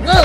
No!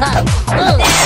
ho, ho.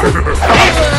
Ah!